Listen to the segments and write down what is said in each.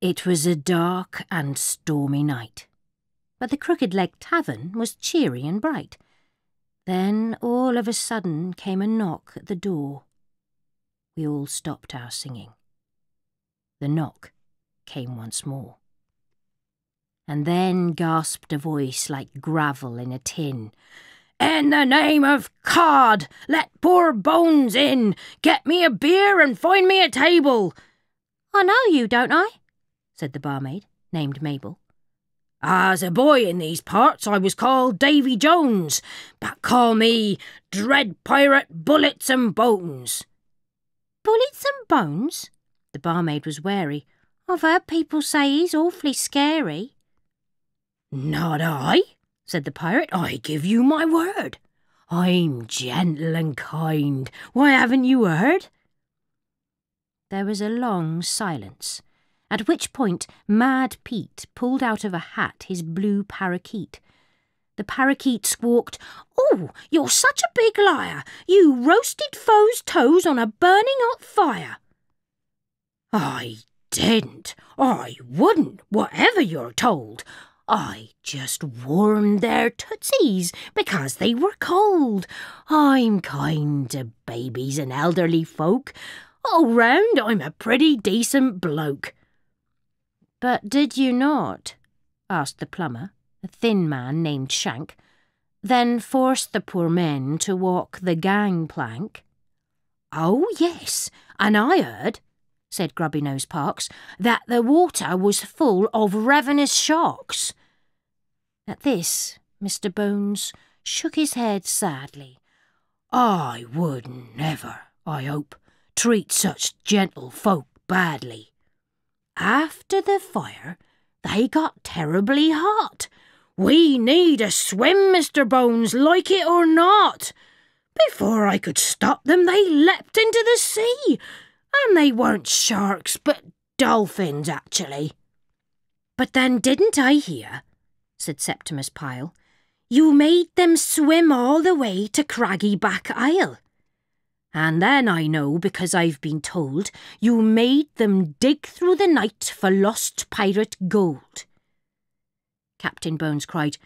It was a dark and stormy night, but the Crooked Leg Tavern was cheery and bright. Then all of a sudden came a knock at the door. We all stopped our singing. The knock came once more. And then gasped a voice like gravel in a tin. In the name of God, let poor Bones in. Get me a beer and find me a table. I know you, don't I? Said the barmaid, named Mabel. As a boy in these parts, I was called Davy Jones, but call me Dread Pirate Bullets and Bones. Bullets and Bones? The barmaid was wary. I've heard people say he's awfully scary. Not I, said the pirate. I give you my word. I'm gentle and kind. Why haven't you heard? There was a long silence at which point Mad Pete pulled out of a hat his blue parakeet. The parakeet squawked, Oh, you're such a big liar! You roasted foe's toes on a burning hot fire! I didn't. I wouldn't, whatever you're told. I just warmed their tootsies because they were cold. I'm kind to babies and elderly folk. All round, I'm a pretty decent bloke. But did you not? asked the plumber, a thin man named Shank, then force the poor men to walk the gangplank? Oh, yes, and I heard, said Grubby Nose Parks, that the water was full of ravenous sharks. At this, Mr. Bones shook his head sadly. I would never, I hope, treat such gentle folk badly. After the fire, they got terribly hot. We need a swim, Mr. Bones, like it or not. Before I could stop them, they leapt into the sea. And they weren't sharks, but dolphins, actually. But then didn't I hear, said Septimus Pyle, you made them swim all the way to Craggy Back Isle? And then I know, because I've been told, you made them dig through the night for lost pirate gold. Captain Bones cried,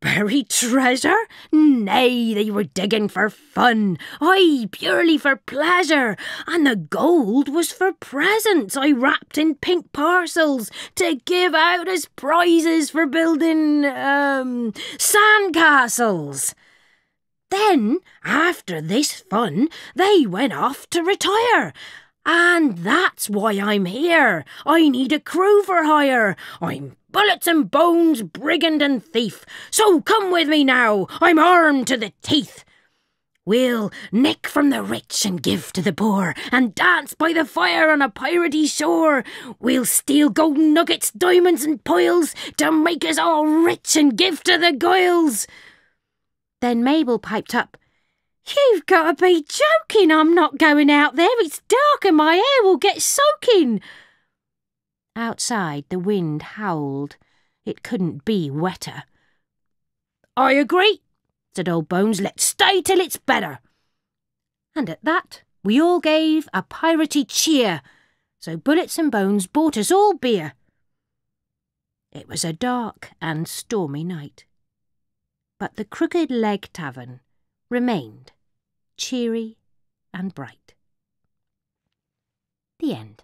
Buried treasure? Nay, they were digging for fun, aye, purely for pleasure, and the gold was for presents I wrapped in pink parcels to give out as prizes for building, um, sandcastles. Then, after this fun, they went off to retire. And that's why I'm here. I need a crew for hire. I'm bullets and bones, brigand and thief. So come with me now. I'm armed to the teeth. We'll nick from the rich and give to the poor, and dance by the fire on a piratey shore. We'll steal golden nuggets, diamonds, and piles to make us all rich and give to the Goyles. Then Mabel piped up, You've got to be joking. I'm not going out there. It's dark and my hair will get soaking. Outside, the wind howled. It couldn't be wetter. I agree, said old Bones. Let's stay till it's better. And at that, we all gave a piratey cheer. So Bullets and Bones bought us all beer. It was a dark and stormy night but the Crooked Leg Tavern remained cheery and bright. The end.